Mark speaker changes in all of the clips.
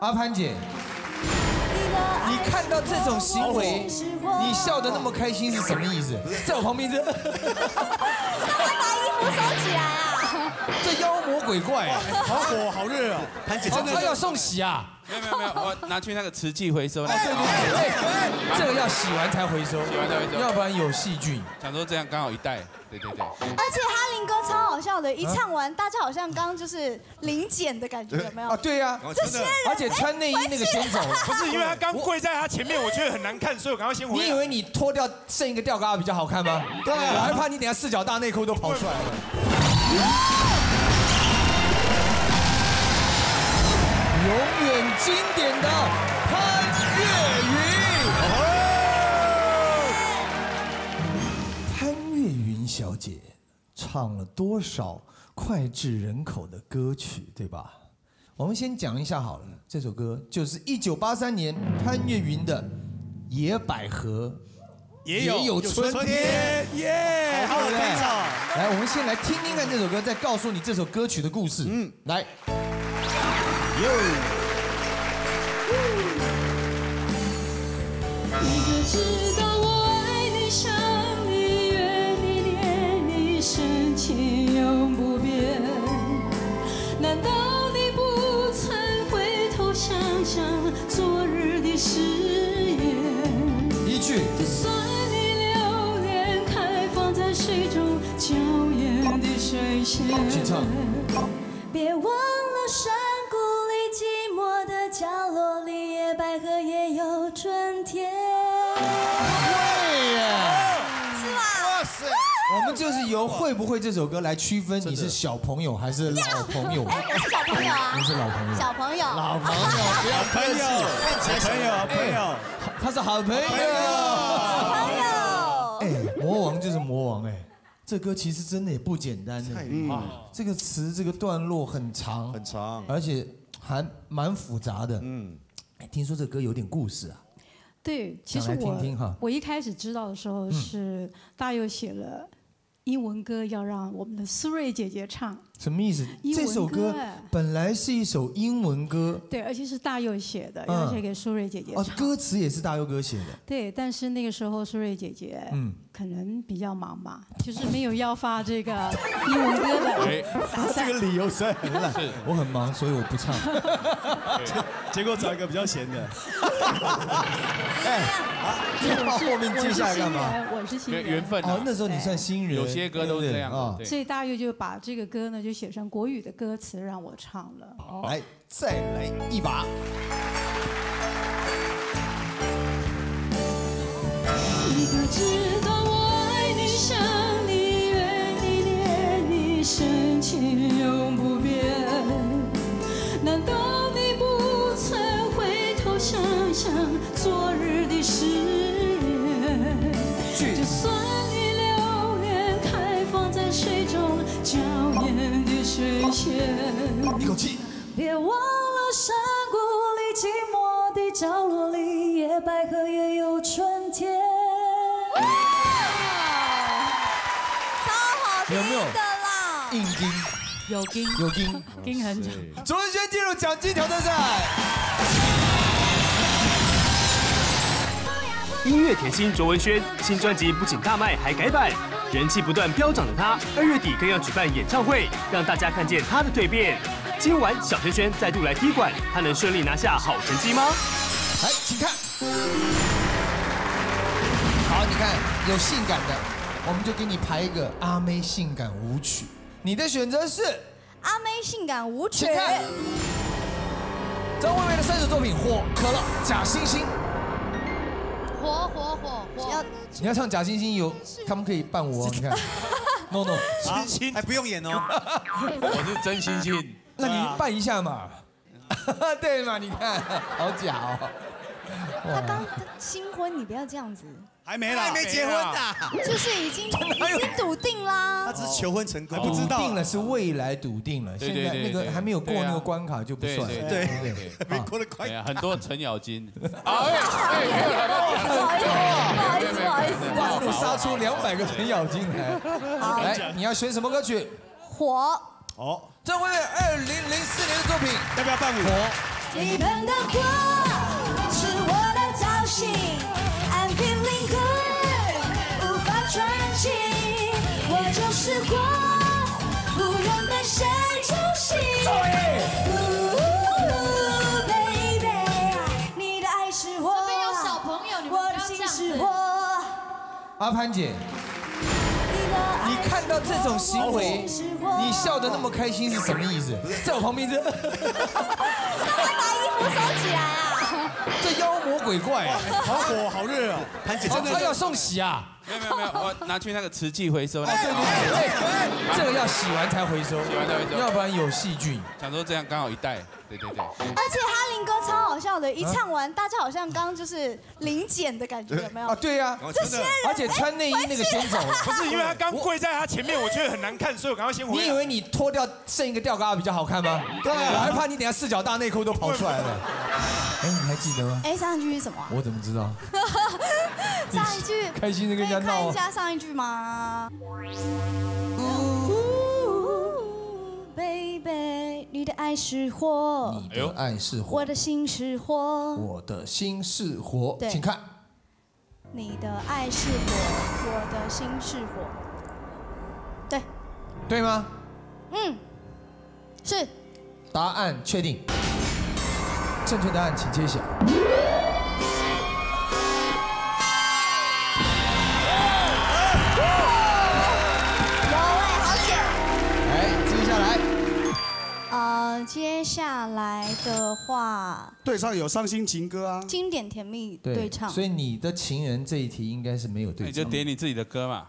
Speaker 1: 阿潘姐，你看到这种行为，你笑得那么开心是什么意思？在我旁边这，
Speaker 2: 把衣服收起来啊！
Speaker 1: 这妖魔鬼怪啊！
Speaker 3: 好火好热啊！
Speaker 1: 潘姐真的要送洗啊？
Speaker 4: 没有没有没有，我拿去那个瓷器回收。
Speaker 1: 对对对，这个要洗完才回收，
Speaker 4: 洗完才回收，
Speaker 1: 要不然有细菌。
Speaker 4: 想说这样刚好一袋，对对对。
Speaker 2: 而且哈林哥超好笑的，一唱完，大家好像刚刚就是零检的感觉，有没有？
Speaker 1: 啊，对呀，
Speaker 2: 这些人，
Speaker 1: 而且穿内衣那个先走，
Speaker 3: 不是因为他刚跪在他前面，我觉得很难看，所以我赶快先回。
Speaker 1: 你以为你脱掉剩一个吊嘎比较好看吗？对，我还怕你等下四角大内裤都跑出来了。永远经典的潘越云，潘越云小姐唱了多少脍炙人口的歌曲，对吧？我们先讲一下好了，这首歌就是一九八三年潘越云的《野百合》，
Speaker 3: 也有春天，耶，好
Speaker 1: 对不对？
Speaker 3: 听哦。
Speaker 1: 来，我们先来听听看这首歌，再告诉你这首歌曲的故事。嗯，来。
Speaker 5: 你可知道水仙，
Speaker 1: 请唱。
Speaker 2: 别忘了山谷里寂寞的角落里，野百合也有春天。
Speaker 1: 会耶！
Speaker 2: 是吧？
Speaker 3: 哇塞！
Speaker 1: 我们就是由会不会这首歌来区分你是小朋友还是老朋友。
Speaker 2: 哎，我是小朋友啊。
Speaker 1: 你是老朋友。
Speaker 2: 小朋友。
Speaker 1: 老朋友，不要
Speaker 3: 朋友，好朋友，朋友，
Speaker 1: 他是好朋友。
Speaker 2: 朋友。
Speaker 1: 哎，魔王就是魔王哎，这歌其实真的也不简单的。啊，这个词这个段落很长，
Speaker 3: 很长，
Speaker 1: 而且还蛮复杂的。嗯，哎，听说这歌有点故事啊。
Speaker 5: 对，其实
Speaker 1: 讲来听听哈
Speaker 5: 我我一开始知道的时候是大佑写了英文歌要让我们的苏芮姐姐唱，
Speaker 1: 什么意思？
Speaker 5: 英文
Speaker 1: 这首歌本来是一首英文歌，
Speaker 5: 对，而且是大佑写的，
Speaker 1: 嗯
Speaker 5: 要写给苏芮姐姐
Speaker 1: 哦，
Speaker 5: 唱。
Speaker 1: 歌词也是大佑哥写的。
Speaker 5: 对，但是那个时候苏芮姐姐
Speaker 1: 嗯
Speaker 5: 可能比较忙吧，就是没有要发这个英文歌的打算。
Speaker 3: 这个理由实在很烂。
Speaker 4: 是
Speaker 1: 我很忙，所以我不唱。
Speaker 3: 结果找一个比较闲的，
Speaker 1: 那后面接下来干嘛？
Speaker 5: 我是新人，
Speaker 4: 缘缘分啊
Speaker 1: 哦，那时候你算新人，
Speaker 4: 有些歌都
Speaker 1: 对不对
Speaker 4: 这样
Speaker 1: 啊。
Speaker 5: 所以大佑就把这个歌呢就写成国语的歌词让我唱了。
Speaker 1: 来，再来一把。
Speaker 5: 你知道我爱你想你怨你念你深情永不变难道你不曾回头想想昨日的誓言就算你留恋开放在水中娇艳的水仙
Speaker 2: 别忘了山谷里寂寞的角落有
Speaker 5: 金
Speaker 1: 有金。
Speaker 5: 金很久。
Speaker 1: 卓文萱进入奖金挑战赛。
Speaker 6: 音乐甜心卓文萱新专辑不仅大卖，还改版，人气不断飙涨的她，二月底更要举办演唱会，让大家看见她的蜕变。今晚小萱萱再度来踢馆，她能顺利拿下好成绩吗？
Speaker 1: 来，请看。好，你看有性感的，我们就给你排一个阿妹性感舞曲。你的选择是，
Speaker 2: 阿妹性感舞曲
Speaker 1: 请，看张惠妹的三首作品《火》、《可乐》、《假惺惺》。
Speaker 2: 火火火火，要
Speaker 1: 你要唱《假惺惺》，有他们可以伴舞哦。你看，no no，
Speaker 3: 星星还不用演哦。
Speaker 4: 我是真星星。
Speaker 1: 那你扮一下嘛。对嘛？你看，好假哦。
Speaker 2: 他刚新婚，你不要这样子，
Speaker 3: 还没啦，
Speaker 7: 还没结婚呐，
Speaker 2: 就是已经 已经笃定啦
Speaker 7: 他。只是求婚成功，
Speaker 3: 还不知道
Speaker 1: 笃定了是未来笃定了，现在那个
Speaker 4: 对
Speaker 1: 还没有过那个关卡就不算。
Speaker 4: 对
Speaker 7: 对
Speaker 1: 对
Speaker 4: 对
Speaker 7: 没过得快
Speaker 4: 对。啊，很多程咬金。
Speaker 2: 不好意思，不好意思，不好意思，
Speaker 1: 万路杀出两百个程咬金来。来，你要选什么歌曲？
Speaker 2: 火
Speaker 3: 哦，
Speaker 1: 这位二零零四年的作品《
Speaker 3: 要不要伴舞？
Speaker 1: 火》。
Speaker 2: 基本的火是我的造型
Speaker 1: 阿潘姐，
Speaker 2: 你
Speaker 1: 看到这种行为，你笑得那么开心是什么意思？在我旁边这，
Speaker 2: 把衣服收起来啊！
Speaker 1: 这妖魔鬼怪啊！
Speaker 3: 好火，好热啊！潘姐
Speaker 1: 哦，他要送喜啊！
Speaker 4: 没有没有没有，我拿去那个瓷器回收，那个
Speaker 1: 对对对对，这个要洗完才回收，
Speaker 4: 洗完才回收
Speaker 1: 要不然有细菌。
Speaker 4: 想说这样刚好一袋，对对对。
Speaker 2: 而且哈林哥超好笑的，一唱完，大家好像刚刚就是零检的感觉，有没有
Speaker 1: 啊，？对呀，
Speaker 2: 这些人
Speaker 1: 而且穿内衣那个先走。
Speaker 3: 不是因为他刚跪在他前面，我觉得很难看，所以我赶快先回。
Speaker 1: 你以为你脱掉剩一个吊嘎比较好看吗？对，我还怕你等下四角大内裤都跑出来了。哎，你还记得吗？
Speaker 2: 哎，上一句是什么啊？
Speaker 1: 我怎么知道？
Speaker 2: 上一句
Speaker 1: 开心的跟人家
Speaker 2: 可以看一下上一句吗？Baby，你的爱是火，
Speaker 1: 你的爱是火
Speaker 2: 我，的心是火，
Speaker 1: 我的心是火，
Speaker 2: 对
Speaker 1: 请看。
Speaker 2: 你的爱是火，我的心是火。对，
Speaker 1: 对吗？
Speaker 2: 嗯，是
Speaker 1: 答案确定。正确答案请揭晓。
Speaker 2: 呃，接下来的话，
Speaker 3: 对唱有伤心情歌啊，
Speaker 2: 经典甜蜜对唱。
Speaker 1: 所以你的情人这一题应该是没有对唱。
Speaker 4: 就点你自己的歌嘛，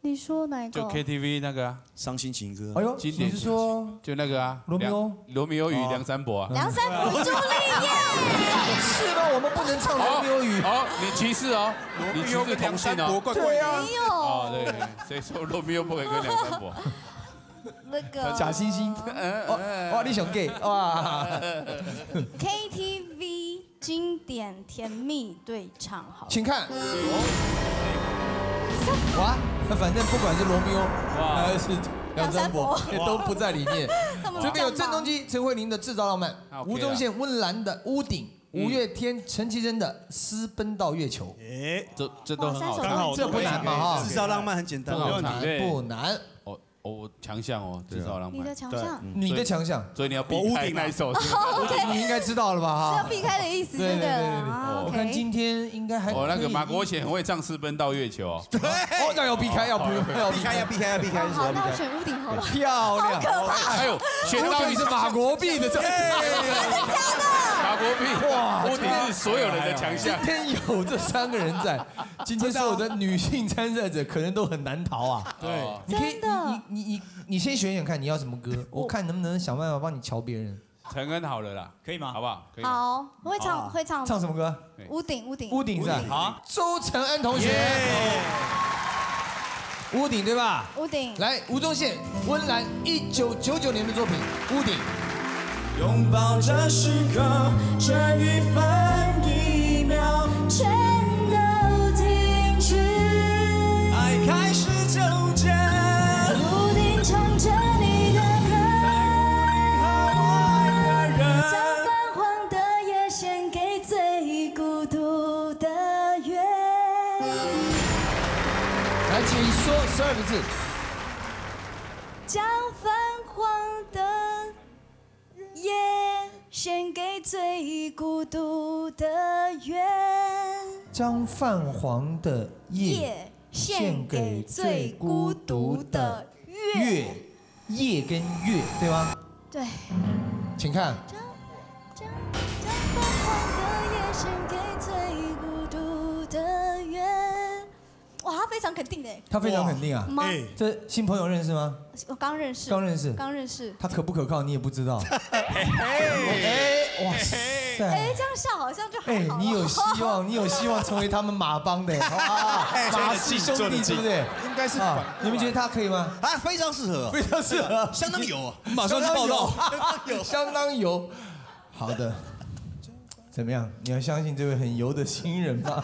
Speaker 2: 你说哪个
Speaker 4: 就？KTV 那个啊，
Speaker 3: 伤心情歌。
Speaker 1: 哎呦，你是说
Speaker 4: 就那个啊，
Speaker 1: 罗密欧
Speaker 4: 梁罗密欧与梁山伯啊。
Speaker 2: 梁山伯朱丽叶。
Speaker 1: 是吗？我们不能唱罗密欧与？
Speaker 4: 好，你歧视哦，你歧视同性哦。
Speaker 3: 怪
Speaker 1: 对啊，
Speaker 2: 没
Speaker 4: 哦，
Speaker 2: 有
Speaker 4: 对，对谁说罗密欧不可以跟梁山伯？
Speaker 2: 那个。
Speaker 1: 假惺惺。哇哇，你想 gay 哇
Speaker 2: ？KTV 经典甜蜜对唱，好，
Speaker 1: 请看。哇，那反正不管是罗密欧还是梁山伯都不在里面。这边有郑中基、陈慧琳的《制造浪漫吴宗宪、温岚的《屋顶》，五月天、陈绮贞的《私奔到月球。
Speaker 3: 哎，
Speaker 4: 这这都很好
Speaker 1: 这不难嘛哈。
Speaker 3: 制造浪漫很简单，
Speaker 4: 很好唱
Speaker 3: 没问题。
Speaker 4: 对
Speaker 1: 不难。哦，
Speaker 4: 哦，强项哦，制造浪
Speaker 2: 你的
Speaker 4: 漫。
Speaker 2: 强项。
Speaker 1: 你的强项，
Speaker 4: 所以你要避开那一首？
Speaker 2: 哦，OK，
Speaker 1: 你应该知道了吧哈？
Speaker 2: 是要避开的意思，
Speaker 1: 对对对对我看
Speaker 2: OK
Speaker 1: 今天应该还
Speaker 4: 哦，那个马国贤很会唱《私奔到月球》对。
Speaker 1: 哦，那要避开，要不要避开，要
Speaker 3: 避开，要避开，
Speaker 2: 好，那我选屋顶好了。
Speaker 1: 漂亮。
Speaker 4: 还有选到你
Speaker 1: 是马国碧的，这
Speaker 4: 马国碧，
Speaker 1: 哇
Speaker 4: 屋顶是所有人的强项
Speaker 1: 今。天有这三个人在，今天所有的女性参赛者可能都很难逃啊。
Speaker 4: 对，
Speaker 1: 你可以，你你你你你先选选看你要什么歌，我看能不能想办法帮你瞧别人。
Speaker 4: 陈恩好了啦，
Speaker 3: 可以吗
Speaker 4: 好不好？可以吗。
Speaker 2: 好，会唱会唱
Speaker 1: 唱什么歌？
Speaker 2: 屋顶屋顶
Speaker 1: 屋顶是？
Speaker 3: 好，
Speaker 1: 周承恩同学，屋顶对吧？
Speaker 2: 屋顶，
Speaker 1: 来，吴宗宪、温岚，一九九九年的作品《屋顶》。
Speaker 7: 拥抱这时刻，这一分一秒，
Speaker 2: 全都停止。
Speaker 7: 爱开始纠结。
Speaker 2: 屋顶唱着你的歌，将泛黄的夜献给最孤独的月。
Speaker 1: 来，请说十二个字。
Speaker 2: 献给最孤独的月。
Speaker 1: 将泛黄的夜
Speaker 2: 夜献给最孤独的月。
Speaker 1: 月，夜跟月，对吗？
Speaker 2: 对。
Speaker 1: 请看，
Speaker 2: 常肯定的。
Speaker 1: 他非常肯定啊。
Speaker 2: 吗？
Speaker 3: 哎，
Speaker 1: 这新朋友认识吗？
Speaker 2: 我刚认识。
Speaker 1: 刚认识
Speaker 2: 刚认识。
Speaker 1: 他可不可靠你也不知道。哎，哇塞
Speaker 2: 哎，
Speaker 1: 塞！
Speaker 2: 这样笑好像就还好。，
Speaker 1: 哎你有希望，你有希望成为他们马帮的 啊，马氏兄弟，对不对？
Speaker 3: 应该是
Speaker 1: 啊，你们觉得他可以吗？
Speaker 3: 啊，非常适合，
Speaker 1: 非常适合，
Speaker 3: 相当有，
Speaker 1: 马上去报道，相当油。好的，怎么样？你要相信这位很油的新人吗？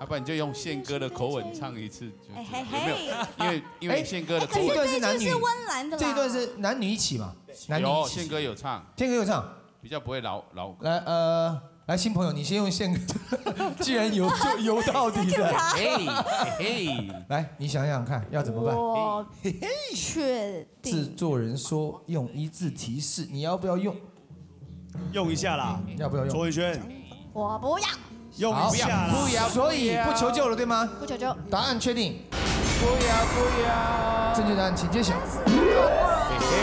Speaker 4: 要不然你就用宪哥的口吻唱一次，就没有？因为因为宪哥的口吻
Speaker 1: 这一段是男女
Speaker 2: 这一句是温岚的，
Speaker 1: 这一段是男女一起嘛？男女
Speaker 4: 有宪。哥有唱，
Speaker 1: 宪哥有唱，
Speaker 4: 比较不会老老。
Speaker 1: 来呃，来新朋友，你先用宪哥，既然游就游到底的，
Speaker 4: 嘿嘿，
Speaker 1: 来你想想看要怎么办？
Speaker 2: 我确定制
Speaker 1: 作人说用一字提示，你要不要用？
Speaker 3: 用一下啦，
Speaker 1: 要不要用？
Speaker 3: 卓文轩，
Speaker 2: 我不要，
Speaker 3: 用一下啦。
Speaker 4: 不要，
Speaker 1: 所以不求救了，对吗？
Speaker 2: 不求救。
Speaker 1: 答案确定，
Speaker 4: 不要不要，
Speaker 1: 正确答案请揭晓。
Speaker 4: 嘿嘿，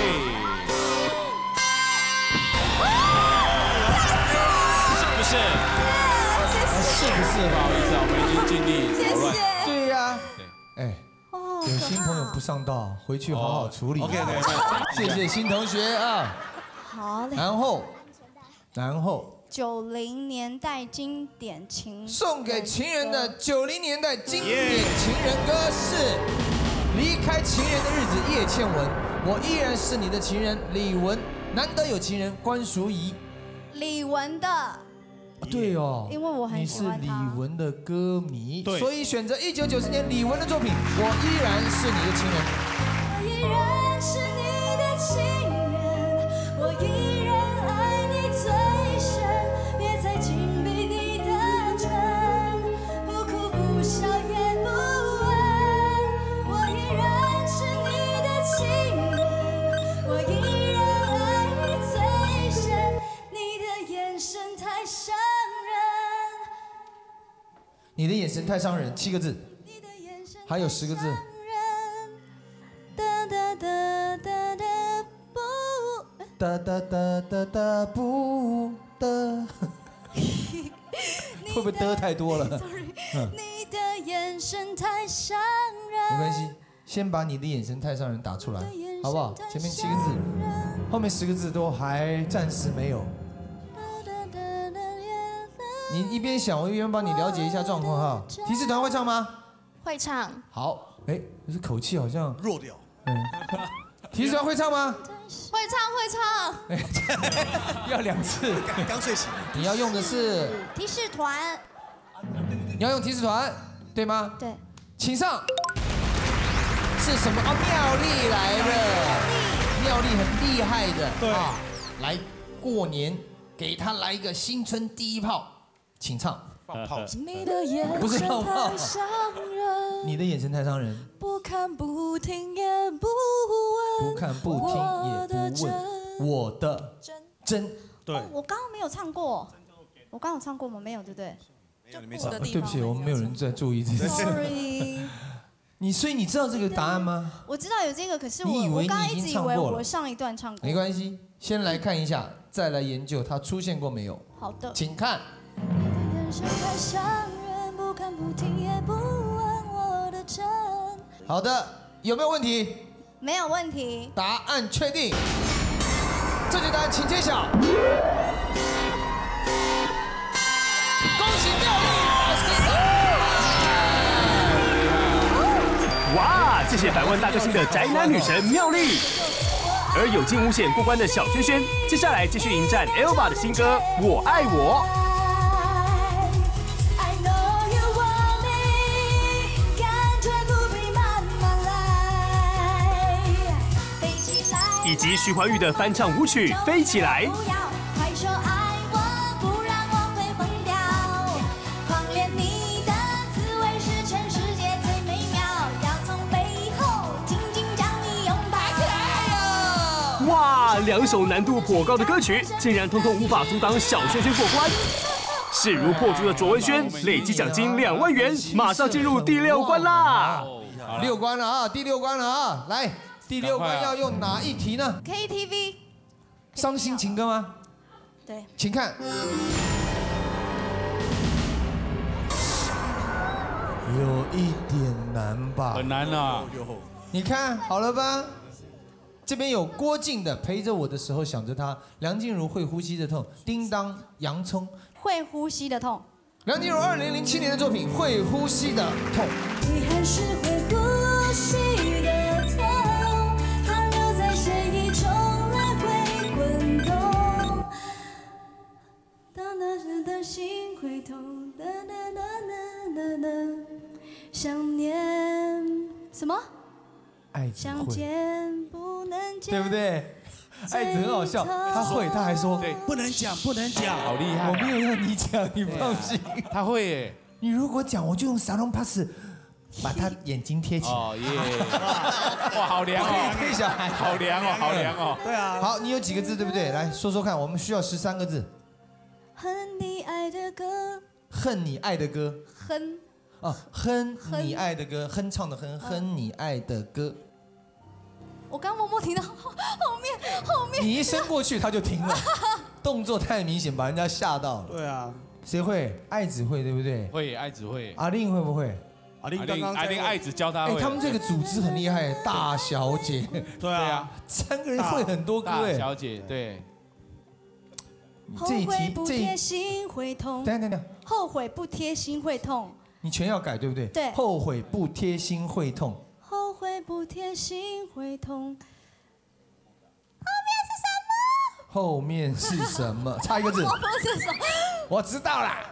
Speaker 4: 是不是？
Speaker 1: 是不是吧？
Speaker 4: 不好意思啊，我们已经尽力
Speaker 2: 谢。谢。
Speaker 1: 对呀，
Speaker 4: 对，
Speaker 1: 哎，
Speaker 2: 哦，
Speaker 1: 有新朋友不上道，回去好好处理。
Speaker 3: OK OK，
Speaker 1: 谢谢新同学啊。
Speaker 2: 好嘞。
Speaker 1: 然后，然后
Speaker 2: 九零年代经典情
Speaker 1: 送给情人的九零年代经典情人歌是《离开情人的日子》，叶倩文。我依然是你的情人，李玟。难得有情人，关淑怡。
Speaker 2: 李玟的，
Speaker 1: 啊对哦，
Speaker 2: 因为我很
Speaker 1: 你是李
Speaker 2: 喜欢她
Speaker 1: 玟的歌迷，
Speaker 3: 对
Speaker 1: 所以选择一九九四年李玟的作品《我依然是你的情人》。
Speaker 2: 我依然是你的情人，你的眼神太伤人，
Speaker 1: 七个字。还有十个字。
Speaker 2: 哒哒哒哒哒不。
Speaker 1: 哒哒哒哒哒不的，会不会得太多了
Speaker 2: 你的眼神太伤人。
Speaker 1: 没关系，先把 你的眼神太伤人打出来，好不好？前面七个字，后面十个字都还暂时没有。你一边想，我一边帮你了解一下状况哈。提示团会唱吗？
Speaker 2: 会唱，
Speaker 1: 好，哎，可是口气好像，
Speaker 3: 弱掉。
Speaker 1: 嗯，提示团会唱吗？
Speaker 2: 会唱，会唱。
Speaker 1: 要两次，
Speaker 3: 刚睡醒，
Speaker 1: 你要用的是，
Speaker 2: 提示团，
Speaker 1: 你要用提示团，对吗？
Speaker 2: 对，
Speaker 1: 请上。是什么？哦，妙丽来了，妙丽很厉害的，
Speaker 3: 对
Speaker 1: 啊，来过年给他来一个新春第一炮，请唱。
Speaker 3: 放炮。
Speaker 2: 你的眼
Speaker 1: 不是
Speaker 2: 神太伤人，
Speaker 1: 你的眼神太伤人，
Speaker 2: 不看不听也不问，
Speaker 1: 不看不听也不问，我的
Speaker 2: 真。
Speaker 1: 真。
Speaker 3: 对，
Speaker 2: 我刚刚没有唱过，我刚刚有唱过吗？没有，对不对
Speaker 3: 没有你没唱
Speaker 1: 啊。对不起，我们没有人在注意这件事。
Speaker 2: ？Sorry，
Speaker 1: 你所以你知道这个答案吗？
Speaker 2: 我知道有这个，可是
Speaker 1: 你以为
Speaker 2: 我我刚刚
Speaker 1: 你已经
Speaker 2: 一直以为
Speaker 1: 唱过了
Speaker 2: 我上一段唱过。
Speaker 1: 没关系，先来看一下，再来研究它出现过没有。
Speaker 2: 好的。
Speaker 1: 请看，
Speaker 2: 人，不看不听也不问我的真。
Speaker 1: 好的，有没有问题？
Speaker 2: 没有问题。
Speaker 1: 答案确定。正确答案请揭晓。恭喜妙丽！
Speaker 6: 哇，谢谢百万大歌星的宅男女神妙丽。而有惊无险过关的小轩轩，接下来继续迎战 Elva 的新歌《我爱我》。及徐怀钰的翻唱舞曲《飞起来》。
Speaker 2: 不要快说爱我，不然我会疯掉。狂恋你的滋味是全世界最美妙，要从背后紧紧将你拥抱。
Speaker 6: 哇，两首难度颇高的歌曲，竟然通通无法阻挡小轩轩过关。势如破竹的卓文萱，累积奖金两万元，马上进入第六关啦！
Speaker 1: 六关了啊，第六关了啊！来，第六关要用哪一题呢
Speaker 2: ？KTV，
Speaker 1: 伤心情歌吗？
Speaker 2: 对，
Speaker 1: 请看。有一点难吧？
Speaker 4: 很难啊。
Speaker 1: 你看好了吧？这边有郭靖的陪着我的时候想着他，梁静茹会呼吸的痛，叮当洋葱。
Speaker 2: 会呼吸的痛。
Speaker 1: 梁静茹二零零七年的作品《会呼吸的痛》。
Speaker 2: 你还是会呼吸的心会痛，哒哒哒哒哒哒什么？
Speaker 1: 爱只
Speaker 2: 想
Speaker 1: 会，
Speaker 2: 见不能见，
Speaker 1: 对不？对？爱子很好笑，他会，他还说，
Speaker 4: 对，
Speaker 3: 不能讲，不能讲。
Speaker 4: 好厉害
Speaker 1: 我。没有要你讲，你放心。
Speaker 4: 他会耶。
Speaker 1: 你如果讲，我就用沙龙 pass 把他眼睛贴起来。
Speaker 4: 哦耶！哇，好凉
Speaker 1: 可以
Speaker 4: 哦，
Speaker 1: 贴小孩，
Speaker 4: 好凉哦，好凉哦。
Speaker 3: 对啊，
Speaker 1: 好，你有几个字，对不对？来说说看，我们需要十三个字。
Speaker 2: 恨你爱的歌，
Speaker 1: 恨你爱的歌
Speaker 2: 哼
Speaker 1: 啊，哼
Speaker 2: 哼
Speaker 1: 你爱的歌，哼唱的哼，哼你爱的歌。
Speaker 2: 我刚默默听到后 后面后面
Speaker 1: 你一伸过去，他就停了，动作太明显，把人家吓到了。
Speaker 3: 对啊，
Speaker 1: 谁会？爱子会，对不对？
Speaker 4: 会爱子会。
Speaker 1: 阿令会不会？
Speaker 3: 阿
Speaker 4: 令
Speaker 3: 刚刚在
Speaker 4: 阿令爱子教他
Speaker 1: 哎，他们这个组织很厉害，大小姐，
Speaker 3: 对
Speaker 4: 对
Speaker 3: 啊
Speaker 4: 啊，，
Speaker 1: 三个人会很多歌
Speaker 4: 大
Speaker 1: 哎。
Speaker 4: 小姐对。
Speaker 2: 后
Speaker 1: 这一
Speaker 2: 悔不贴心会痛，
Speaker 1: 等等等，
Speaker 2: 后悔不贴心会痛，
Speaker 1: 你全要改对不对？
Speaker 2: 对
Speaker 1: 后悔不贴心会痛。
Speaker 2: 后悔不贴心会痛。
Speaker 1: 后面是什么？后面是什么差一个字。
Speaker 2: 不是说
Speaker 1: 我知道啦。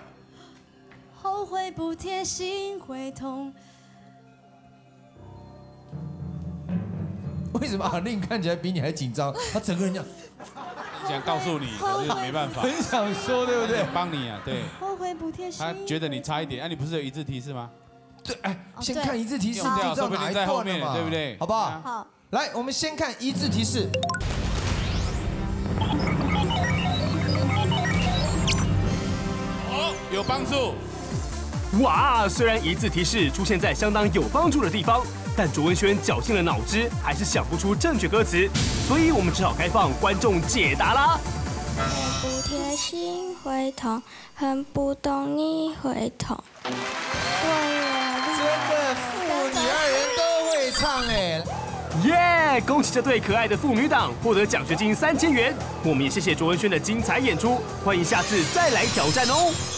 Speaker 2: 后悔不贴心会痛，
Speaker 1: 为什么阿令看起来比你还紧张？他整个人这样，
Speaker 4: 想告诉你，可是没办法，
Speaker 1: 很想说，对不对？
Speaker 4: 帮你啊，对。
Speaker 2: 后悔不贴心。
Speaker 4: 他觉得你差一点，哎，你不是有一字提示吗？
Speaker 1: 对，哎，
Speaker 2: 哦
Speaker 1: 先看一字提示
Speaker 4: 用掉
Speaker 1: 就知道哪一
Speaker 4: 说不定在后
Speaker 1: 段了嘛，
Speaker 4: 面对不对
Speaker 1: 好不好
Speaker 4: 啊？
Speaker 2: 好，
Speaker 1: 来，我们先看一字提示。
Speaker 4: 哦，有帮助。
Speaker 6: 哇，虽然一字提示出现在相当有帮助的地方，但卓文萱绞尽了脑汁，还是想不出正确歌词，所以我们只好开放观众解答啦。
Speaker 8: 不贴心会痛，恨不懂你会痛。我
Speaker 1: 真的，父女二人都会唱哎。
Speaker 6: 耶！恭喜这对可爱的父女档获得奖学金三千元。我们也谢谢卓文萱的精彩演出，欢迎下次再来挑战哦。